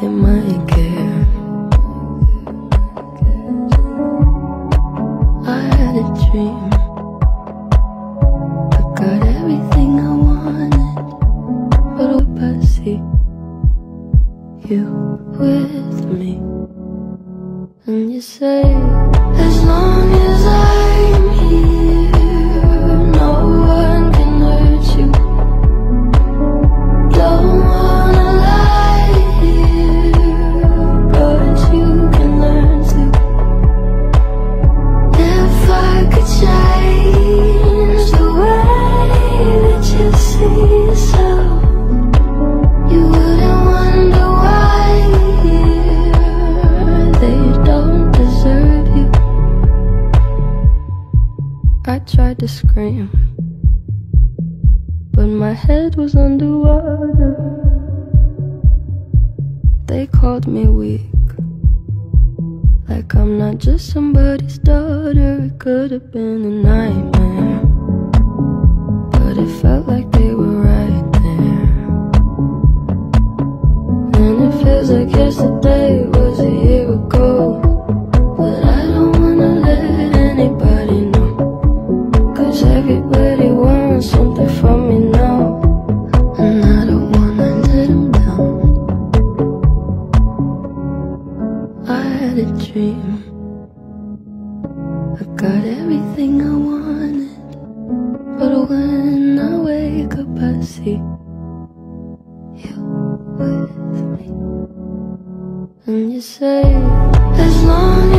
They might care. I had a dream. I got everything I wanted. But what I see you with me. And you say, as long as I'm scream, but my head was underwater. They called me weak, like I'm not just somebody's daughter. It could have been a nightmare, I got everything I wanted. But when I wake up, I see you with me. And you say, as long as